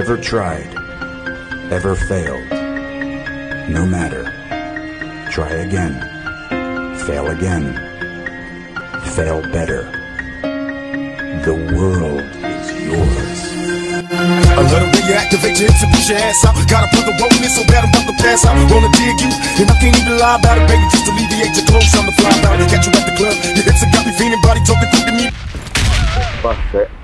Ever tried? Ever failed? No matter. Try again. Fail again. Fail better. The world is yours. I little reactivation to your hips and push your ass out. Gotta put the roll in it so bad I'm about to pass out. Wanna dig you, and I can't even lie about it, baby. Just alleviate your clothes, I'm the fly out. Catch you at the club, your hips have got me feeling, body talking quick to me. Bust it.